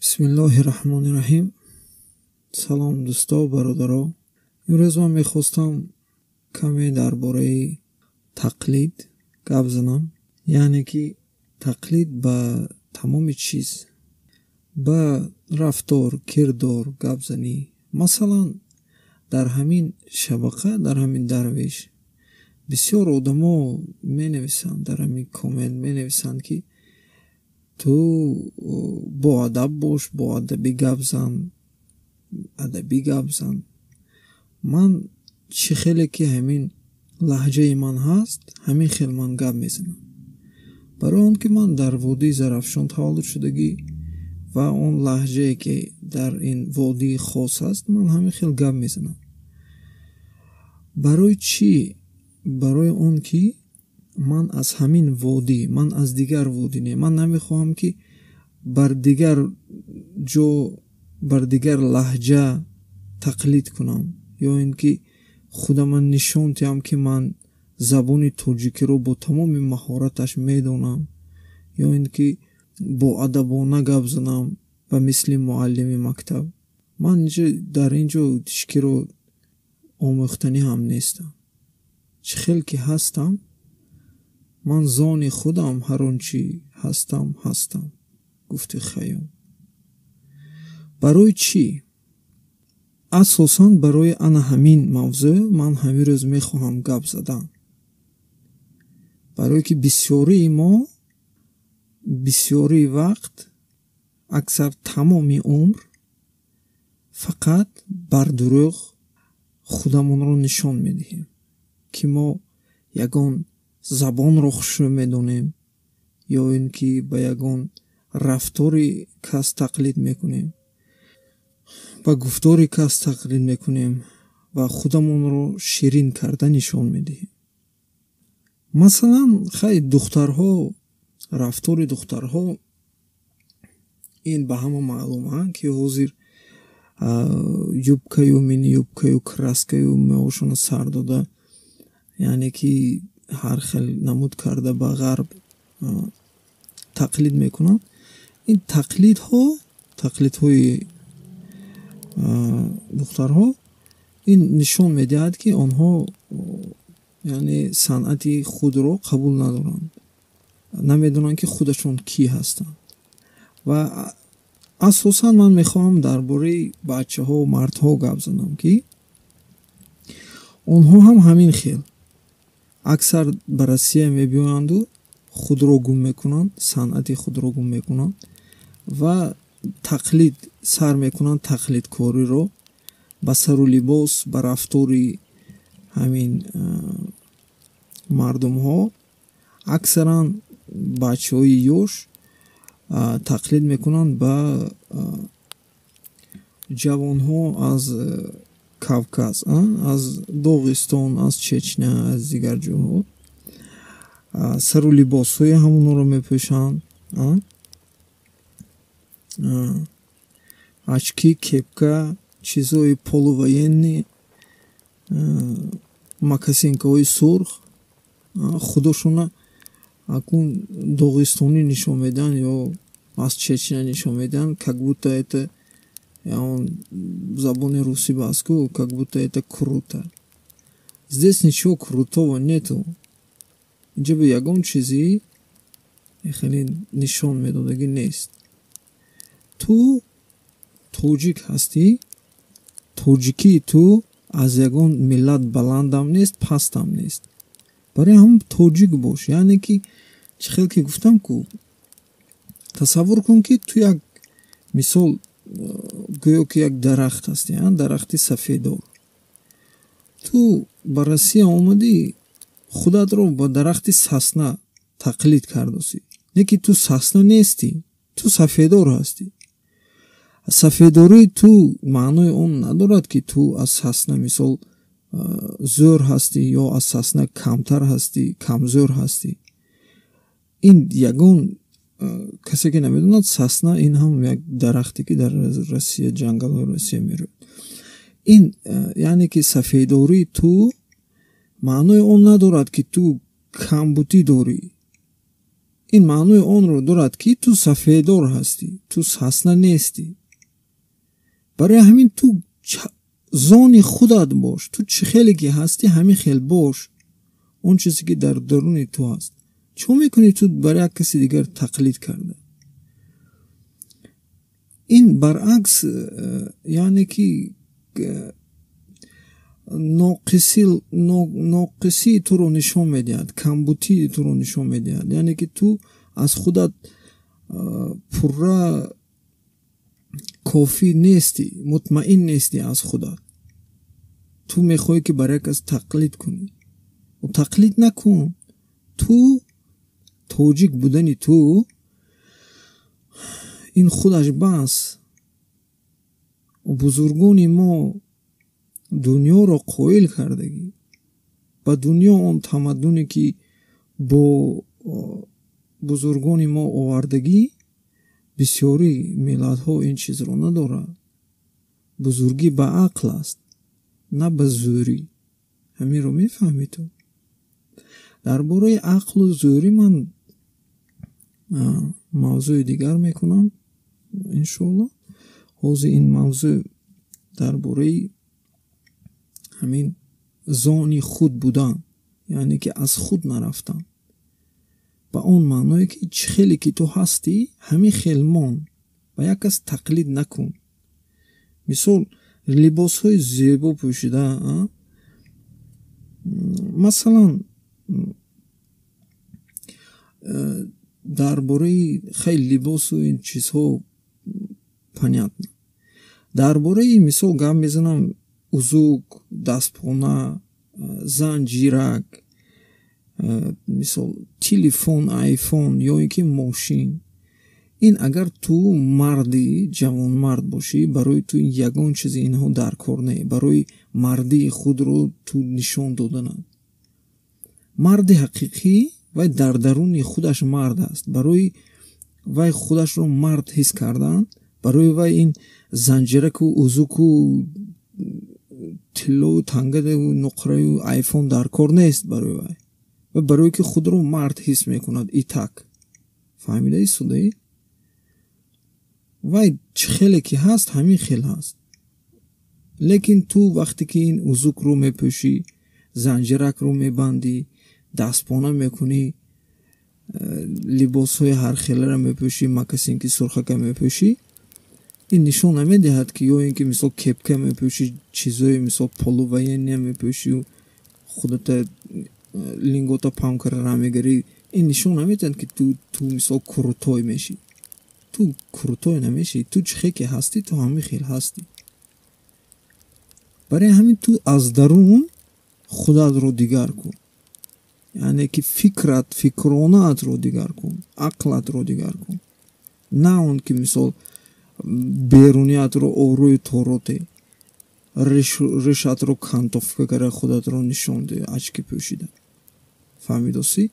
бисмиллоҳи раҳмони раҳим салом дӯсто бародаро. Имрӯз ман мехостам каме дар бораи тақлид гап занам. Яъне ки тақлид ба тамоми чиз ба рафтор кирдор гапзанӣ масалан дар ҳамин шабақа дар ҳамин дарвеш бисёр одамо менависанд дар ҳамин комент менависанд ки ту боадаб бош боадабӣ гап зан адабӣ гап зан ман чӣ хеле ки ҳамин лаҳҷаи ман ҳаст ҳамин хел ман гап мезанам барои он ки ман дар водии зарафшон таваллуд шудагӣ ва он лаҳҷае ки дар ин водии хос аст ман ҳамин хел гап мезанам барои чӣ барои он ки ман аз ҳамин водӣ ман аз дигар водӣ не ман намехоҳам ки бар дигар ҷо бар дигар лаҳҷа тақлид кунам ё ин ки худаман нишон диҳам ки ман забони тоҷикиро бо тамоми маҳораташ медонам ё ин ки боадабона гап занам ба мисли муаллими мактаб ман инҷо дар ин ҷо ишкиро омӯхтанӣ ҳам нестам чӣ хел ки ҳастам Ман зони худам ҳар он чӣ ҳастам ҳастам гуфти хаём. Барои чӣ? Асосан барои ана ҳамин мавзӯъ ман ҳамирӯз мехоҳам гап задан. Барое ки бисёрии мо бисёрии вақт аксар тамоми умр фақат бар дурӯғ худамонро нишон медиҳем ки мо ягон забонро хушрӯ медонем ё ин ки ба ягон рафтори кас тақлид мекунем. Ба гуфтори кас тақлид мекунем ва худамонро ширин карда нишон медиҳем. Масалан хай духтарҳо рафтори духтарҳо ин ба ҳама маълум а ки ҳозир юбкаю мини юбкаю краскаю моошона сар дода яъне ки ҳар хел намуд карда ба ғарб тақлид мекунанд ин тақлидҳо тақлидҳои духтарҳо ин нишон медиҳад ки онҳо яъне санъати худро қабул надоранд намедонанд ки худашон кӣ ҳастанд ва асосан ман мехоҳам дар бораи бачаҳо мардҳо гап занам ки онҳо ҳам ҳамин хел аксар ба россия мебиёянду худро гум мекунанд санъати худро гум мекунанд ва тақлид сар мекунанд тақлидкориро ба сару либос ба рафтори ҳамин мардумҳо. Аксаран бачаҳои ёш тақлид мекунанд ба ҷавонҳо аз кавказ аз доғистон аз чечня аз дигар ҷоҳо сару либосҳои ҳамонҳоро мепӯшанд очки кепка чизҳои полувоенни макасинкаҳои сурх худошона акун доғистонӣ нишон медиҳанд ё аз чечня нишон медиҳанд как будто это он забони русӣ баску как будто это круто. Здесь ничего крутого нету. Инҷа ба ягон чизи хеле нишон медодагӣ нест. Ту тоҷик ҳастӣ тоҷикии ту аз ягон миллат баландам нест пастам нест. Барои ҳамн тоҷик бош. Яъне ки чӣ хел ки гуфтам ку тасаввур кун ки ту як мисол гӯё ки як дарахт ҳастӣ дарахти сафедор ту ба россия омадӣ худатро ба дарахти сасна тақлид кардосӣ. Не ки ту сасна нестӣ ту сафедор ҳастӣ сафедории ту маънои он надорад ки ту аз сасна мисол зӯр ҳастӣ ё аз сасна камтар ҳастӣ камзӯр ҳастӣ ин ягон касе ки намедонад сасна ин ҳам як дарахте ки дар россия ҷангалҳои россия мерӯяд ин яъне ки сафедории ту маънои он надорад ки ту камбутӣ дорӣ. Ин маънои онро дорад ки ту сафедор ҳастӣ ту сасна нестӣ барои ҳамин ту зони худат бош ту чӣ хеле ки ҳастӣ ҳамин хел бош. Он чизе ки дар даруни ту ҳаст چون می‌کنی تو برای کسی دیگر تقلید کرده. این برعکس یعنی که ناقصی, تو رو نشون می‌دهد کمبوتی تو رو نشون می‌دهد. یعنی که تو از خودت پورا کافی نیستی مطمئن نیستی از خودت. تو می‌خوای که برای کس تقلید کنی. و تقلید نکن. تو тоҷик будани ту ин худаш бас бузургони мо дунёро қоил кардагӣ ба дунё он тамаддуне ки бо бузургони мо овардагӣ бисёри миллатҳо ин чизро надорад бузургӣ ба ақл аст на ба зӯрӣ ҳаминро мефаҳмӣ ту дар бораи ақлу зӯрӣ ман موضوع دیگر می‌کنم الله حوض این موضوع درباره همین زانی خود بودن یعنی که از خود نرفتن به اون معنی که چه خیلی که تو هستی همین خیلمان و یک از تقلید نکن مثال لباس های زیبا پوشیده مثلا дар бораи хеле либосу ин чизҳо понятно. Дар бораи мисол гап мезанам узук дастпона занҷирак мисол телефон айфон ё ин ки мошин. Ин агар ту марди ҷавонмард бошӣ барои ту ягон чизи инҳо дар кор не барои мардии худро ту нишон доданад. Марди ҳақиқӣ و در درون خودش مرد است. برای وای خودش رو مرد حس کردن برای وای این زنجیرک و اوزوک و تلو و تنگد و نقره و آیفون در کار نیست برای وای. و برای که خود رو مرد حس می‌کند ای تک فهمیده ای صدایی؟ وای چه خیلی که هست همین خیل هست. لیکن تو وقتی که این اوزوک رو میپوشی زنجیرک رو میبندی دستپانه می‌کنی لباس های هر خیلی را میپوشی مکسین که سرخه که میپوشی این نشان نمی‌دهد که یا اینکه مثلا کپکه میپوشی چیزای مثلا پلو و یعنی میپوشی و خودت لینگوتا پام کرده را میگری این نشون نمی‌دهد که تو تو مثلا کروتوی میشی. تو کروتوی نمیشی. تو چه که هستی تو همه خیل هستی. برای همین تو از درون خودت رو دیگر کن. Яъне ки фикрат фикронаатро дигар кун ақлатро дигар кун. На он ки мисол беруниятро орӯи тороте решатро кантовка кара худатро нишонде ачки пӯшида. Фаҳмидосӣ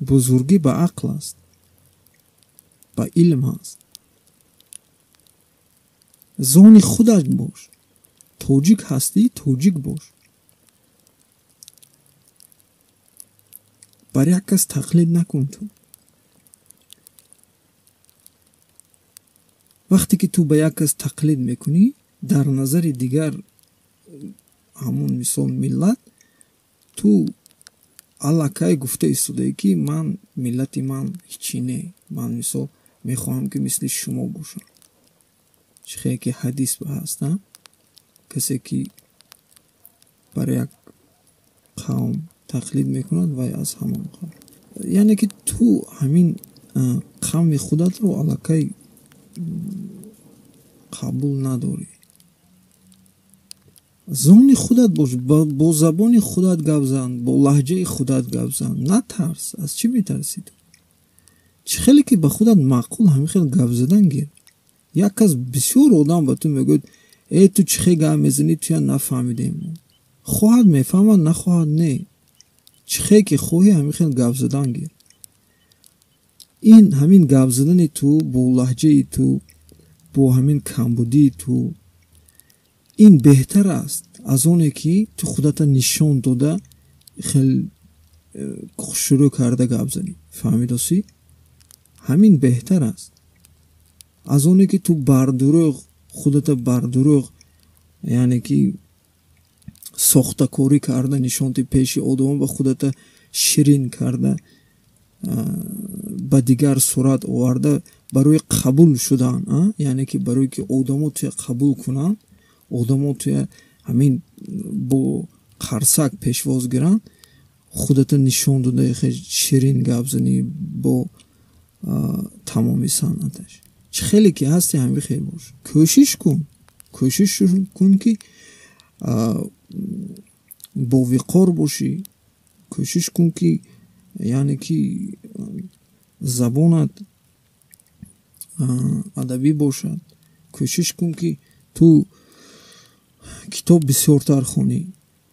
бузургӣ ба ақл аст ба илм аст. Зони худат бош. Тоҷик ҳастӣ тоҷик бош бар як кас тақлид накун ту вақте ки ту ба як кас тақлид мекунӣ дар назари дигар ҳамон мисол миллат ту аллакай гуфта истодаӣ ки ман миллати ман ҳичӣ не ман мисол мехоҳам ки мисли шумо бошам чӣ хеле ки ҳадис ҳаст касе ки бар як қавм تقلید می‌کنند و از همان قوم یعنی که تو همین قوم خودت رو علاقه قبول نداری. زون خودت باش با, با زبان خودت گوزند با لحجه خودت گوزند نه ترس از چی میترسید؟ چه خیلی که به خودت معقول همین خیلی گپ زدن گیر یک کس بسیار آدم به تو می‌گوید ای تو چه خیلی می‌زنی؟ تو یا نفهمیدیم. خواهد می‌فهمد نخواهد نه. خیلی خوی همیخن گفزدنگی این همین گپ تو با لحجه تو با همین کمبودی تو. این بهتر است از اونه که تو خودت نشان داده خیلی شروع کرده گپ زنی فهمیداسی همین بهتر است. از اونه که تو بردروغ خودت بردروغ یعنی که сохтакорӣ карда нишонти пеши одамон ба худата ширин карда ба дигар сурат оварда барои қабул шудан яъне ки барое ки одамо туя қабул кунанд одамо туя ҳамин бо қарсак пешвоз гиранд худата нишон додаи хел ширин гап занӣ бо тамоми санъаташ. Чӣ хеле ки ҳасти ҳами хел бош. Кӯшиш кун. Кӯшиш кун ки бовиқор бошӣ кӯшиш кун ки яъне ки забонат адабӣ бошад. Кӯшиш кун ки ту китоб бисёртар хонӣ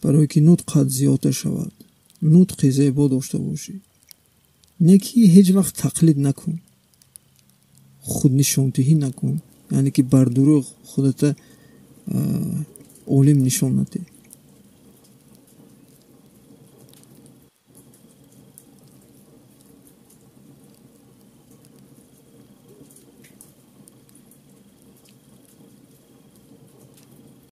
барое ки нутқат зиёдтар шавад нутқи зебо дошта бошӣ. Не ки ҳеҷ вақт тақлид накун худнишондиҳӣ накун яъне ки бар дурӯғ худата 俺にしょんなって。